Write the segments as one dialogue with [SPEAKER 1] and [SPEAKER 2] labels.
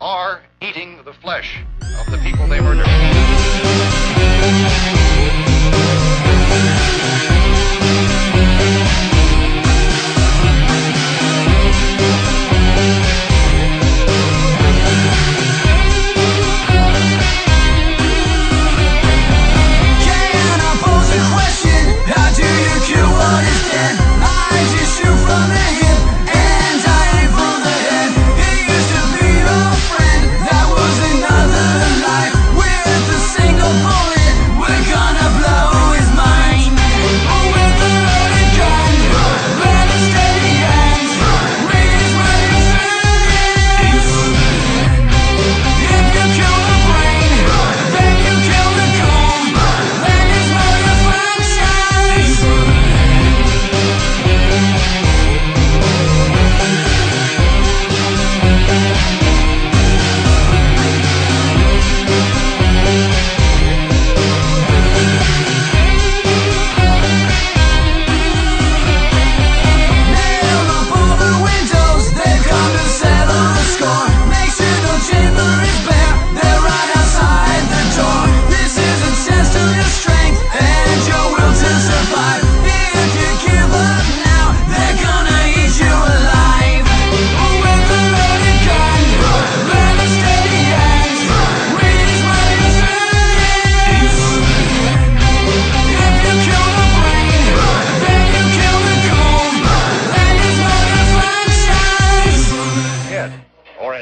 [SPEAKER 1] are eating the flesh of the people they murder.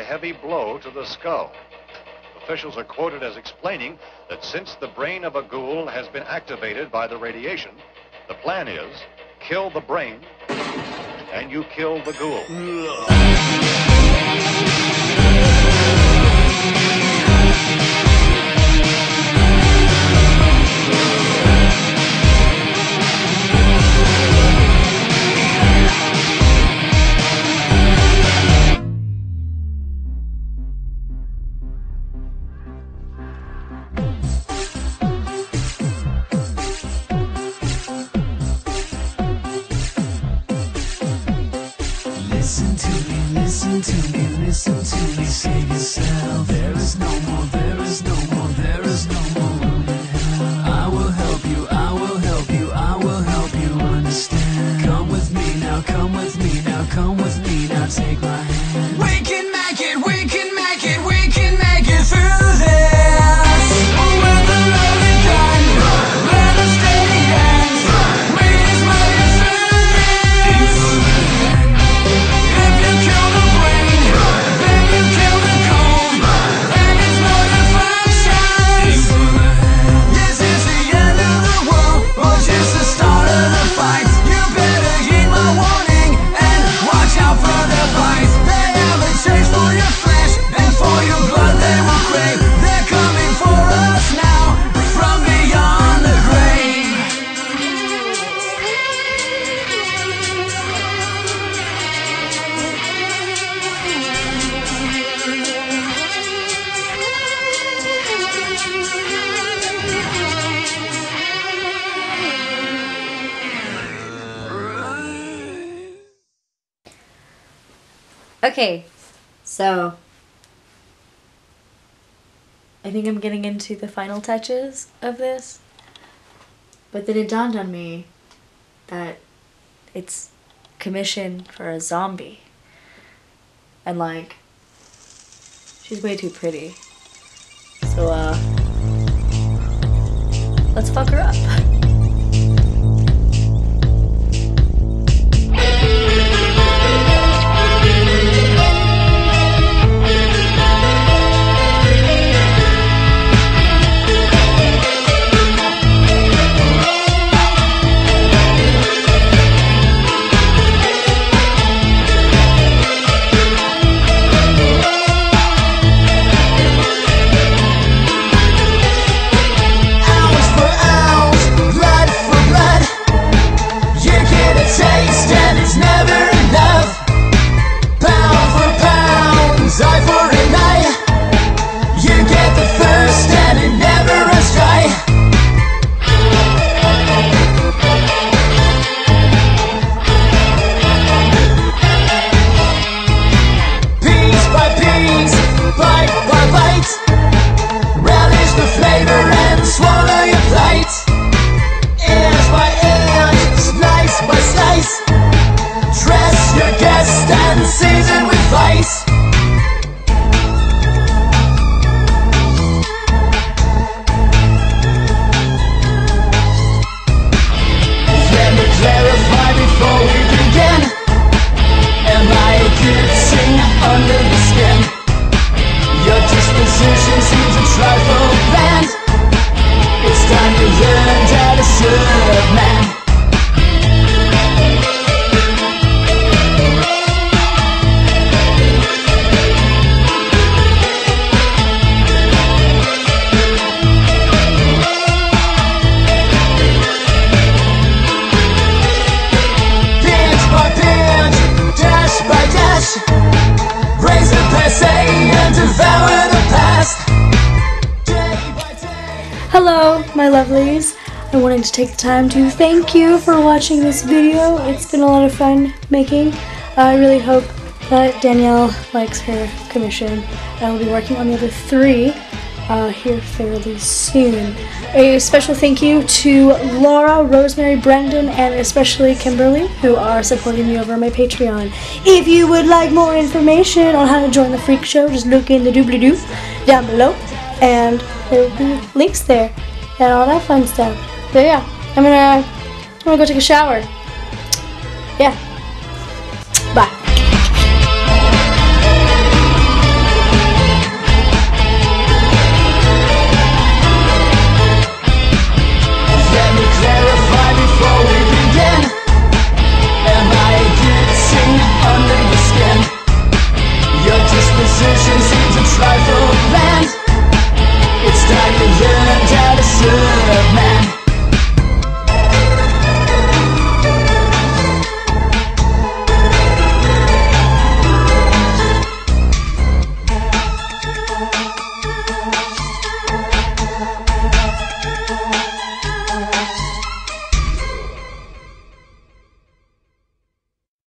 [SPEAKER 1] Heavy blow to the skull. Officials are quoted as explaining that since the brain of a ghoul has been activated by the radiation, the plan is kill the brain and you kill the ghoul.
[SPEAKER 2] Listen to me, listen to me, listen to me, save yourself. There is no more, there is no more, there is no more room in hell. I will help you, I will help you, I will help you understand. Come with me now, come with me now, come with me now, take my hand. We can make it,
[SPEAKER 3] Okay, so I think I'm getting into the final touches of this. But then it dawned on me that it's commissioned for a zombie. And like she's way too pretty. So uh let's fuck her up.
[SPEAKER 2] Raise the per and devour the past.
[SPEAKER 3] Hello, my lovelies. I wanted to take the time to thank you for watching this video. It's been a lot of fun making. I really hope that Danielle likes her commission. I will be working on the other three uh, here fairly soon. A special thank you to Laura, Rosemary, Brendan, and especially Kimberly, who are supporting me over my Patreon. If you would like more information on how to join the Freak Show, just look in the doobly doo down below, and there will be links there and all that fun stuff. So yeah, I'm gonna I'm gonna go take a shower. Yeah.